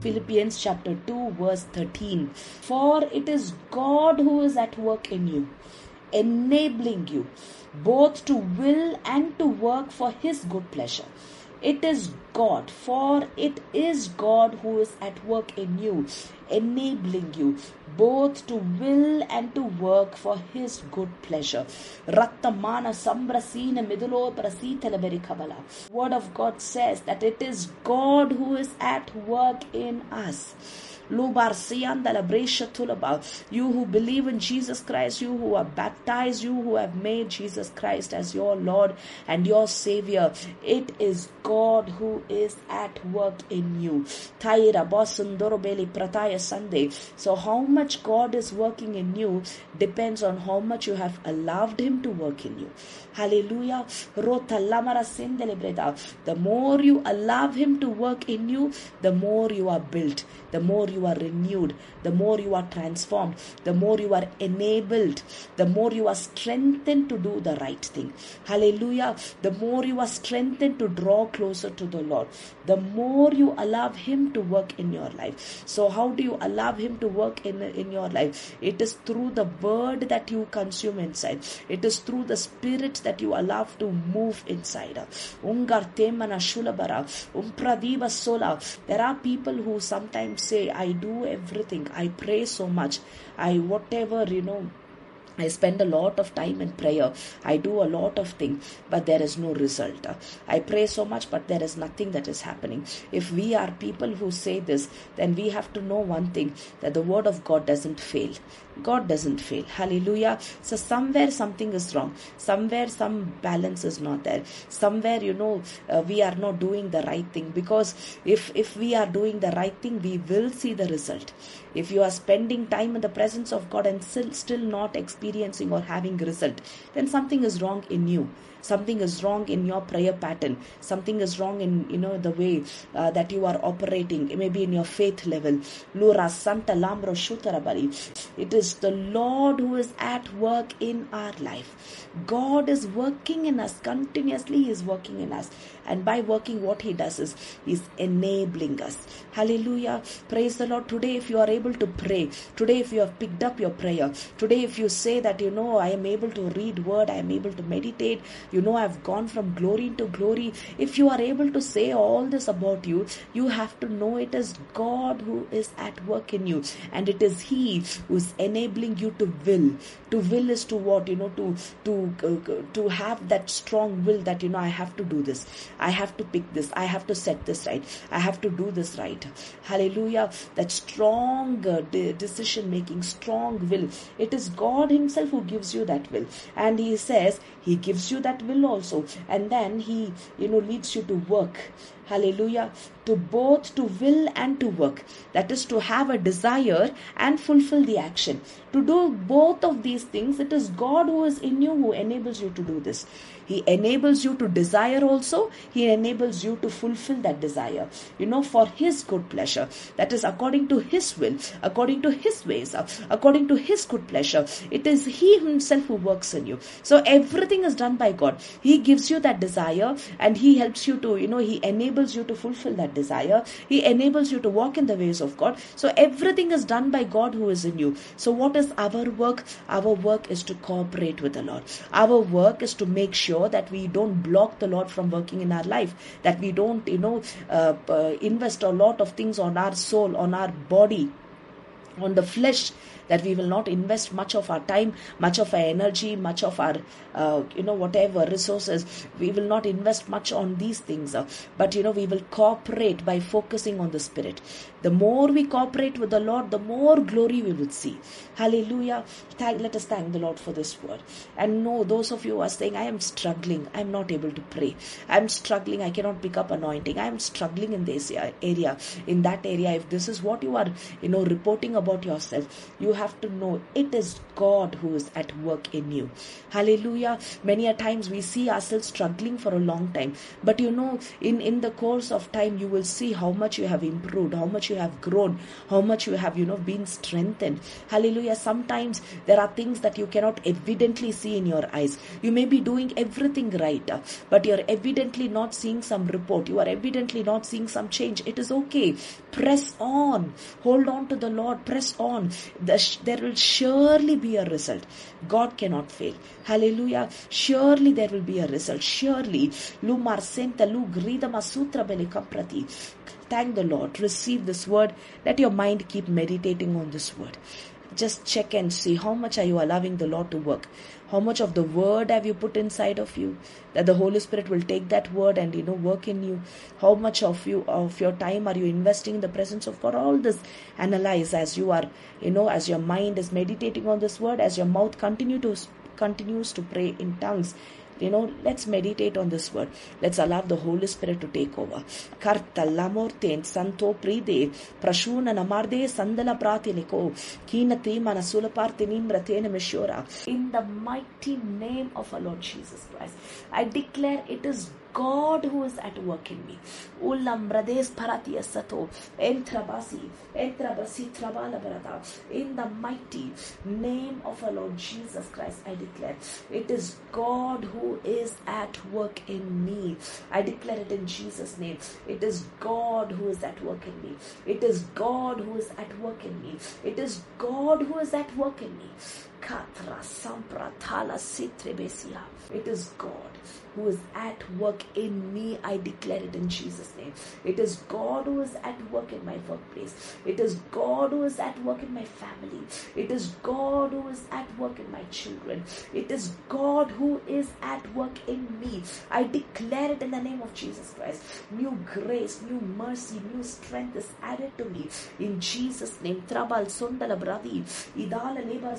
Philippians chapter 2, verse 13. For it is God who is at work in you, enabling you both to will and to work for his good pleasure. It is God, for it is God who is at work in you, enabling you both to will and to work for his good pleasure. Word of God says that it is God who is at work in us. You who believe in Jesus Christ, you who are baptized, you who have made Jesus Christ as your Lord and your Savior, it is God who is at work in you. So, how much God is working in you depends on how much you have allowed Him to work in you. Hallelujah. The more you allow Him to work in you, the more you are built, the more you are renewed, the more you are transformed, the more you are enabled, the more you are strengthened to do the right thing. Hallelujah. The more you are strengthened to draw closer to the Lord, the more you allow Him to work in your life. So, how do you allow Him to work in, in your life? It is through the word that you consume inside, it is through the spirit that you allow to move inside. There are people who sometimes say, I do everything, I pray so much, I whatever, you know. I spend a lot of time in prayer. I do a lot of things, but there is no result. I pray so much, but there is nothing that is happening. If we are people who say this, then we have to know one thing that the word of God doesn't fail. God doesn't fail. Hallelujah. So somewhere something is wrong. Somewhere some balance is not there. Somewhere you know uh, we are not doing the right thing because if if we are doing the right thing, we will see the result. If you are spending time in the presence of God and still still not experiencing or having result, then something is wrong in you something is wrong in your prayer pattern something is wrong in you know the way uh, that you are operating maybe in your faith level. Lura santa lambro shutarabali it is the lord who is at work in our life. God is working in us continuously. He is working in us. And by working what he does is he's enabling us. Hallelujah. Praise the lord. Today if you are able to pray today if you have picked up your prayer today if you say that you know i am able to read word i am able to meditate you know i've gone from glory to glory. If you are able to say all this about you you have to know it is god who is at work in you. And it is he who is enabling you to will. To will is to what you know to to uh, to have that strong will that you know i have to do this. I have to pick this. I have to set this right. I have to do this right. Hallelujah. That strong uh, de- decision making strong will. It is god himself who gives you that will. And he says he gives you that will also. And then he you know leads you to work hallelujah. To both to will and to work. That is to have a desire and fulfill the action. To do both of these things it is god who is in you who enables you to do this. He enables you to desire also. He enables you to fulfill that desire. You know for his good pleasure. That is according to his will according to his ways according to his good pleasure. It is he himself who works in you. So everything is done by god. He gives you that desire and he helps you to you know he enables you to fulfill that desire. He enables you to walk in the ways of god. So everything is done by god who is in you. So what is our work? Our work is to cooperate with the lord. Our work is to make sure that we don't block the lord from working in our life that we don't you know uh, uh, invest a lot of things on our soul on our body on the flesh that we will not invest much of our time much of our energy much of our uh, you know whatever resources. We will not invest much on these things uh, but you know we will cooperate by focusing on the spirit. The more we cooperate with the lord the more glory we will see. Hallelujah. Thank, let us thank the lord for this word. And know those of you who are saying i am struggling. I am not able to pray. I am struggling. I cannot pick up anointing. I am struggling in this area. In that area if this is what you are you know reporting about about yourself. You have to know it is God who is at work in you. Hallelujah. Many a times we see ourselves struggling for a long time. But you know, in, in the course of time, you will see how much you have improved, how much you have grown, how much you have, you know, been strengthened. Hallelujah. Sometimes there are things that you cannot evidently see in your eyes. You may be doing everything right, uh, but you're evidently not seeing some report. You are evidently not seeing some change. It is okay. Press on. Hold on to the Lord. Press on. There will surely be a result. God cannot fail. Hallelujah. Surely there will be a result. Surely. Lu marsenta lu masutra belikaprati. Thank the Lord. Receive this word. Let your mind keep meditating on this word. Just check and see how much are you allowing the Lord to work. How much of the word have you put inside of you? That the Holy Spirit will take that word and you know work in you. How much of you of your time are you investing in the presence of God? All this analyze as you are, you know, as your mind is meditating on this word, as your mouth continue to continues to pray in tongues you know, let's meditate on this word. Let's allow the Holy Spirit to take over. Karta lamorten santo pride prashuna namarde sandala pratiliko kinati manasula partinim ratena mishora. In the mighty name of our Lord Jesus Christ, I declare it is God who is at work in me. Ulam brades paratia sato entrabasi entrabasi trabala. In the mighty name of our Lord Jesus Christ, I declare it is God who is at work in me. I declare it in Jesus' name. It is God who is at work in me. It is God who is at work in me. It is God who is at work in me. It is God who is at work in me. I declare it in Jesus' name. It is God who is at work in my workplace. It is God who is at work in my family. It is God who is at work in my children. It is God who is at work in me. I declare it in the name of Jesus Christ. New grace, new mercy, new strength is added to me. In Jesus' name. Trabal sundala bradi. Idala lebar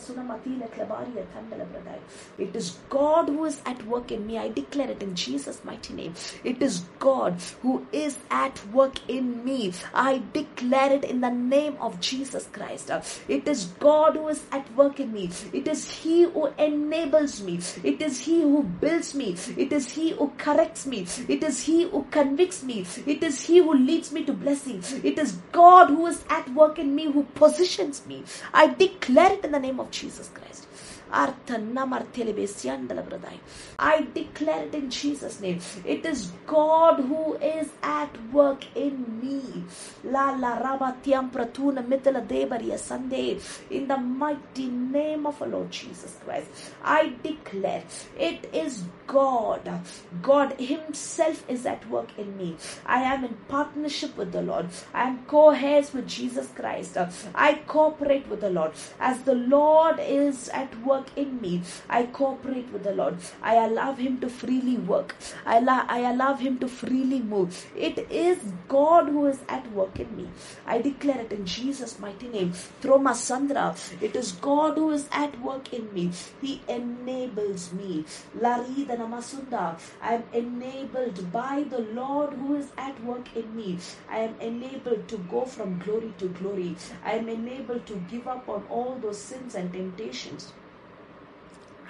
It is God who is at work in me. I declare it in Jesus' mighty name. It is God who is at work in me. I declare it in the name of Jesus Christ. It is God who is at work in me. It is He who enables me. It is He who builds me. It is He who corrects me. It is He who convicts me. It is He who leads me to blessing. It is God who is at work in me who positions me. I declare it in the name of Jesus Christ. I declare it in Jesus' name. It is God who is at work in me. La la rabatiam pratuna mitala debaria Sunday. In the mighty name of our Lord Jesus Christ. I declare it is God. God Himself is at work in me. I am in partnership with the Lord. I am co-heirs with Jesus Christ. I cooperate with the Lord. As the Lord is at work in me. I cooperate with the Lord. I allow Him to freely work. I allow, I allow Him to freely move. It is God who is at work in me. I declare it in Jesus' mighty name. Troma Sandra, it is God who is at work in me. He enables me. Larida Namasunda, I am enabled by the Lord who is at work in me. I am enabled to go from glory to glory. I am enabled to give up on all those sins and temptations.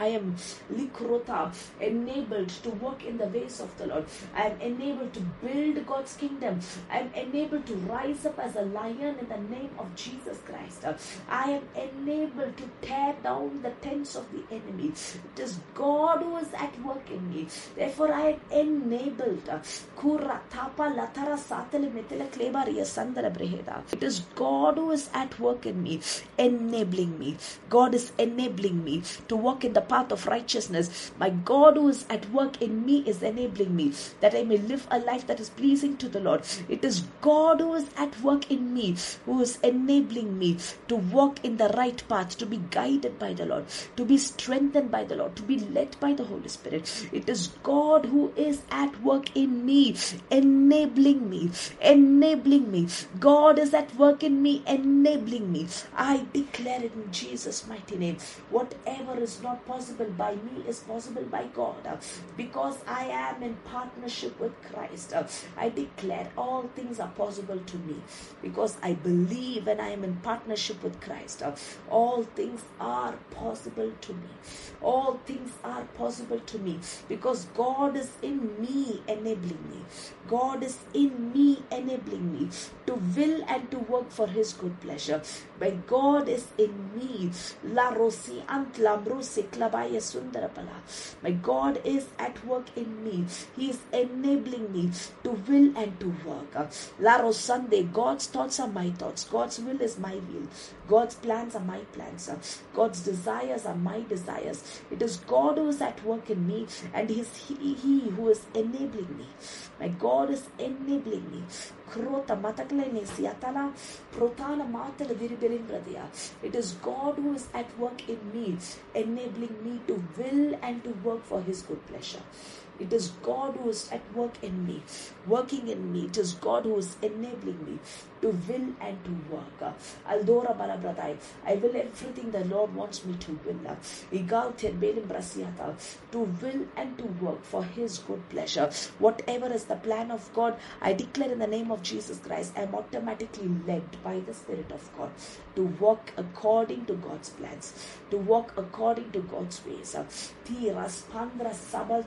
I am likrota, enabled to walk in the ways of the Lord. I am enabled to build God's kingdom. I am enabled to rise up as a lion in the name of Jesus Christ. I am enabled to tear down the tents of the enemy. It is God who is at work in me. Therefore, I am enabled. It is God who is at work in me, enabling me. God is enabling me to walk in the path of righteousness. My God who is at work in me is enabling me that I may live a life that is pleasing to the Lord. It is God who is at work in me who is enabling me to walk in the right path, to be guided by the Lord, to be strengthened by the Lord, to be led by the Holy Spirit. It is God who is at work in me, enabling me, enabling me. God is at work in me, enabling me. I declare it in Jesus' mighty name. Whatever is not possible by me is possible by God. Because I am in partnership with Christ, I declare all things are possible to me. Because I believe and I am in partnership with Christ, all things are possible to me. All things are possible to me because God is in me, enabling me. God is in me, enabling me to will and to work for His good pleasure. When God is in me. La rosi klabaya sundarapala. My God is at work in me. He is enabling me to will and to work. La rosande, God's thoughts are my thoughts. God's will is my will. God's plans are my plans. God's desires are my desires. It is God who is at work in me, and He is He, who is enabling me. My God is enabling me. It is God who is at work in me, enabling me to will and to work for His good pleasure. It is God who is at work in me, working in me. It is God who is enabling me to will and to work. Aldora Balabratai. I will everything the Lord wants me to will. To will and to work for His good pleasure. Whatever is the plan of God, I declare in the name of Jesus Christ, I am automatically led by the Spirit of God to walk according to God's plans, to walk according to God's ways. Pandra Sabal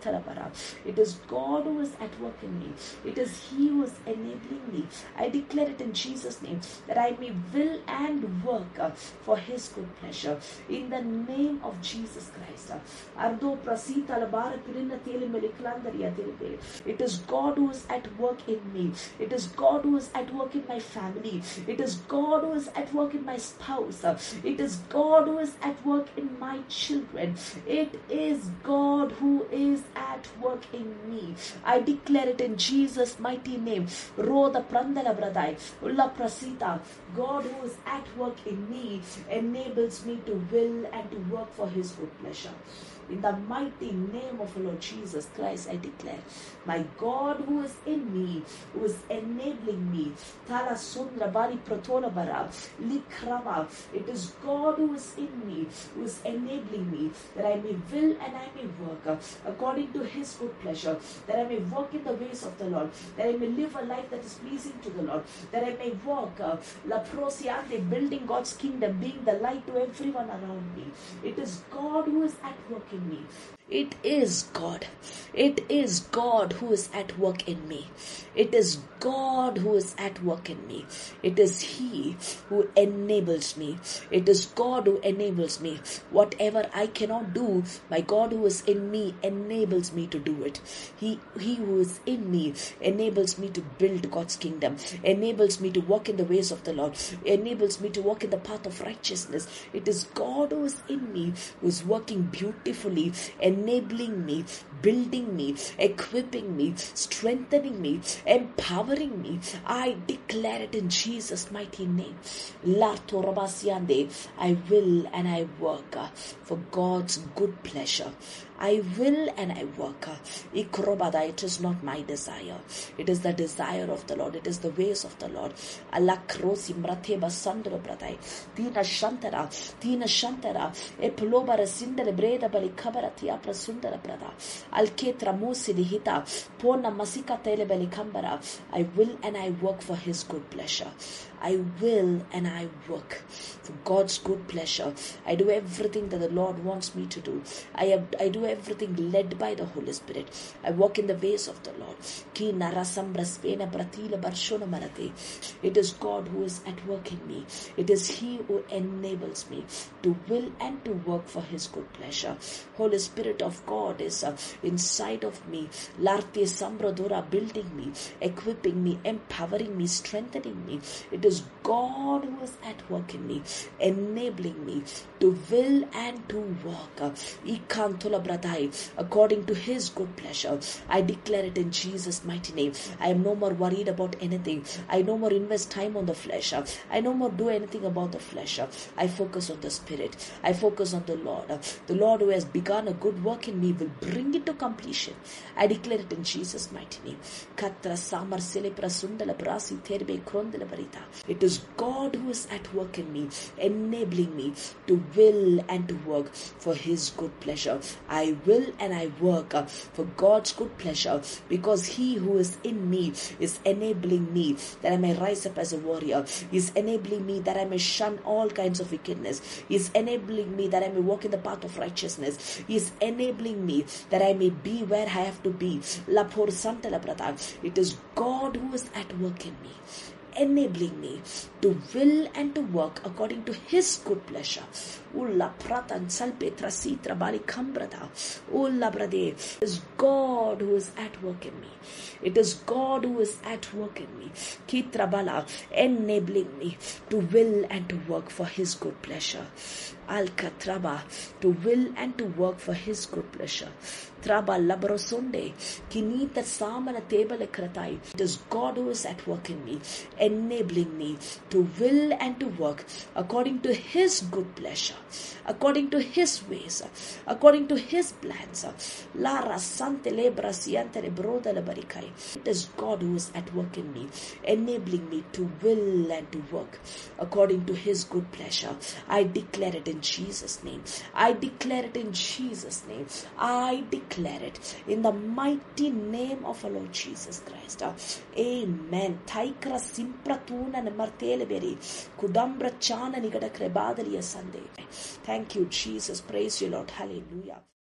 Tamra. It is God who is at work in me. It is He who is enabling me. I declare it in Jesus' name that I may will and work uh, for His good pleasure. In the name of Jesus Christ. Ardo Prasita Labara Pirinna Tele Meliklandaria It is God who is at work in me. It is God who is at work in my family. It is God who is at work in my spouse. It is God who is at work in my children. It is God who is at work in me. I declare it in Jesus' mighty name. Prandala. God who is at work in me enables me to will and to work for his good pleasure. In the mighty name of the Lord Jesus Christ, I declare, my God who is in me, who is enabling me, Tala Sundra Bari Bara, Likrama. It is God who is in me, who is enabling me, that I may will and I may work according to his good pleasure, that I may walk in the ways of the Lord, that I may live a life that is pleasing to the Lord, that I may walk uh, La Prosiante, building God's kingdom, being the light to everyone around me. It is God who is at work in me. It is God. It is God who is at work in me. It is God who is at work in me. It is He who enables me. It is God who enables me. Whatever I cannot do, my God who is in me enables me to do it. He, he who is in me enables me to build God's kingdom, enables me to walk in the ways of the Lord, enables me to walk in the path of righteousness. It is God who is in me who is working beautifully and enabling me, building me, equipping me, strengthening me, empowering me. I declare it in Jesus' mighty name. I will and I work uh, for God's good pleasure. I will and I work. It is not my desire. It is the desire of the Lord. It is the ways of the Lord. Bradai. Tina. Tina breda bali apra sundara brada. Alketra musi dihita. Pona masika tele bali kambara. I will and I work for his good pleasure. I will and I work for God's good pleasure. I do everything that the Lord wants me to do. I have, I do everything led by the Holy Spirit. I walk in the ways of the Lord. It is God who is at work in me. It is He who enables me to will and to work for His good pleasure. Holy Spirit of God is uh, inside of me. Larte Sambradora building me, equipping me, empowering me, strengthening me. It is God is at work in me, enabling me to will and to walk. according to His good pleasure. I declare it in Jesus' mighty name. I am no more worried about anything. I no more invest time on the flesh. I no more do anything about the flesh. I focus on the Spirit. I focus on the Lord. The Lord who has begun a good work in me will bring it to completion. I declare it in Jesus' mighty name. Katra samar selepra sundala brasi terbe krondala barita. It is God who is at work in me, enabling me to will and to work for His good pleasure. I will and I work for God's good pleasure because He who is in me is enabling me that I may rise up as a warrior. He is enabling me that I may shun all kinds of wickedness. He is enabling me that I may walk in the path of righteousness. He is enabling me that I may be where I have to be. It is God who is at work in me enabling me to will and to work according to his good pleasure. Ulla pratan salpe trasitra bali kambrada. Ulla brade. It is God who is at work in me. It is God who is at work in me. Kitrabala enabling me to will and to work for his good pleasure. Al katraba to will and to work for his good pleasure. Traba labrosonde kinita samana tebele kratai. It is God who is at work in me, enabling me to will and to work according to his good pleasure, according to his ways, according to his plans. Lara sante lebra siante lebroda lebarikai. It is God who is at work in me, enabling me to will and to work according to his good pleasure. I declare it in Jesus' name. I declare it in Jesus' name. I declare it in the mighty name of our Lord Jesus Christ. Amen. Taikra simpratuna ne martele beri. Kudambra chana nigada krebadalia Sunday. Thank you, Jesus. Praise you, Lord. Hallelujah.